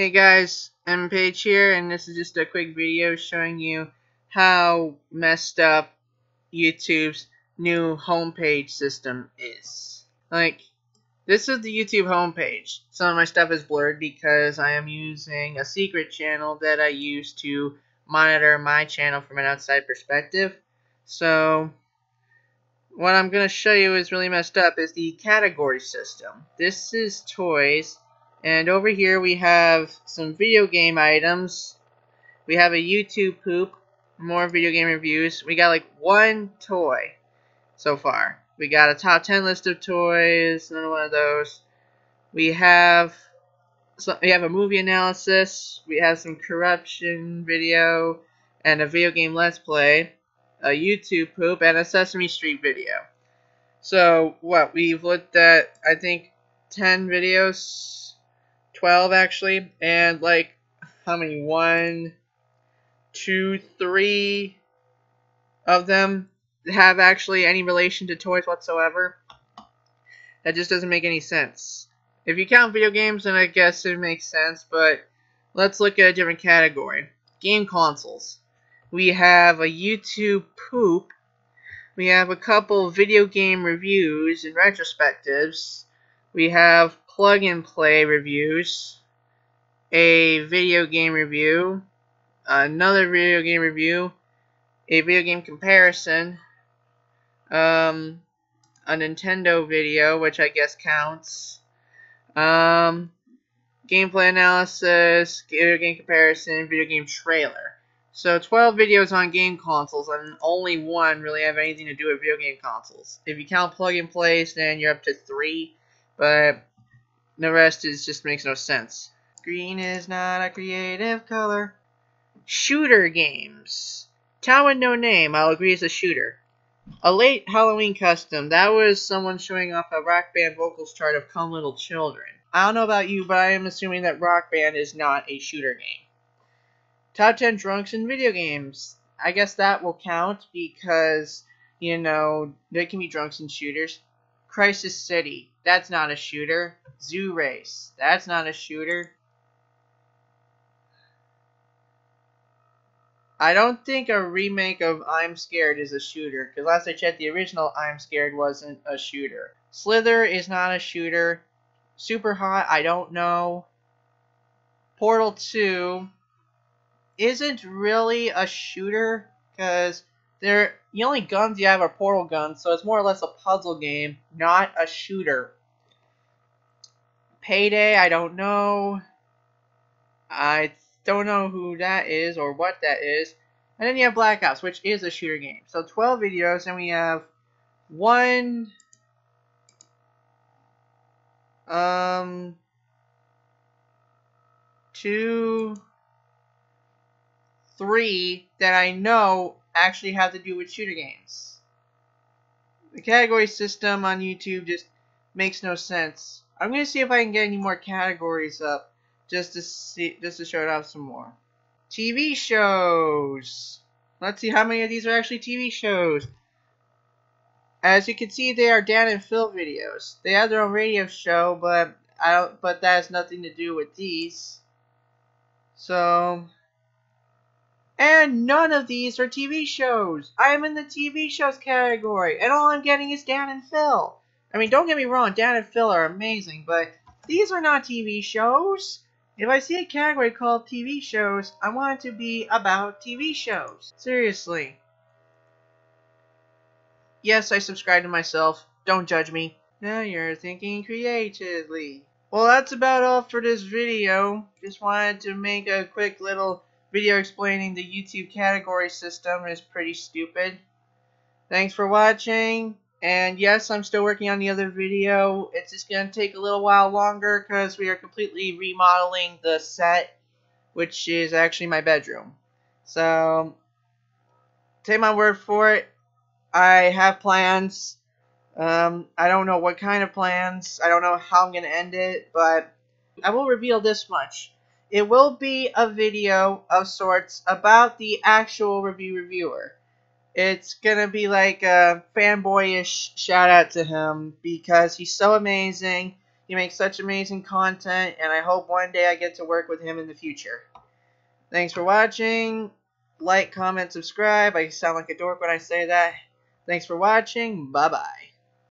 Hey guys, I'm Page here, and this is just a quick video showing you how messed up YouTube's new homepage system is. Like, this is the YouTube homepage. Some of my stuff is blurred because I am using a secret channel that I use to monitor my channel from an outside perspective. So, what I'm going to show you is really messed up is the category system. This is toys and over here we have some video game items. We have a YouTube poop, more video game reviews. We got like one toy so far. We got a top 10 list of toys, another one of those. We have so we have a movie analysis, we have some corruption video, and a video game let's play, a YouTube poop, and a Sesame Street video. So what we've looked at I think 10 videos 12 actually, and like how many? One, two, three of them have actually any relation to toys whatsoever. That just doesn't make any sense. If you count video games, then I guess it makes sense, but let's look at a different category. Game consoles. We have a YouTube poop. We have a couple video game reviews and retrospectives. We have plug and play reviews, a video game review, another video game review, a video game comparison, um, a Nintendo video, which I guess counts, um, gameplay analysis, video game comparison, video game trailer. So 12 videos on game consoles, and only one really have anything to do with video game consoles. If you count plug and plays, then you're up to three. But the rest is just makes no sense. Green is not a creative color. Shooter games. Town with no name, I'll agree is a shooter. A late Halloween custom. That was someone showing off a rock band vocals chart of Come Little Children. I don't know about you, but I am assuming that Rock Band is not a shooter game. Top 10 drunks in video games. I guess that will count because, you know, there can be drunks in shooters. Crisis City. That's not a shooter. Zoo Race. That's not a shooter. I don't think a remake of I'm Scared is a shooter, because last I checked, the original I'm Scared wasn't a shooter. Slither is not a shooter. Super Hot, I don't know. Portal 2 isn't really a shooter, because the only guns you have are portal guns, so it's more or less a puzzle game, not a shooter. Payday, I don't know. I don't know who that is or what that is. And then you have Black Ops, which is a shooter game. So 12 videos, and we have one, um, two, three that I know actually have to do with shooter games. The category system on YouTube just makes no sense. I'm gonna see if I can get any more categories up just to see just to show it off some more. TV shows. Let's see how many of these are actually TV shows. As you can see, they are Dan and Phil videos. They have their own radio show, but I don't. But that has nothing to do with these. So, and none of these are TV shows. I am in the TV shows category, and all I'm getting is Dan and Phil. I mean, don't get me wrong, Dan and Phil are amazing, but these are not TV shows. If I see a category called TV shows, I want it to be about TV shows. Seriously. Yes, I subscribe to myself. Don't judge me. Now you're thinking creatively. Well, that's about all for this video. Just wanted to make a quick little video explaining the YouTube category system. is pretty stupid. Thanks for watching. And yes, I'm still working on the other video. It's just going to take a little while longer because we are completely remodeling the set, which is actually my bedroom. So, take my word for it. I have plans. Um, I don't know what kind of plans. I don't know how I'm going to end it, but I will reveal this much. It will be a video of sorts about the actual review reviewer it's gonna be like a fanboyish shout out to him because he's so amazing. He makes such amazing content, and I hope one day I get to work with him in the future. Thanks for watching. Like, comment, subscribe. I sound like a dork when I say that. Thanks for watching. Bye bye.